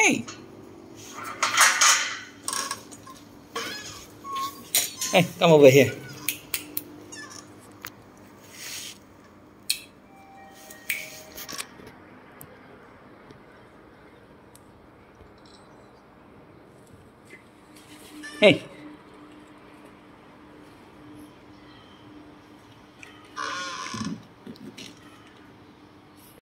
Hey. Hey, come over here. Hey.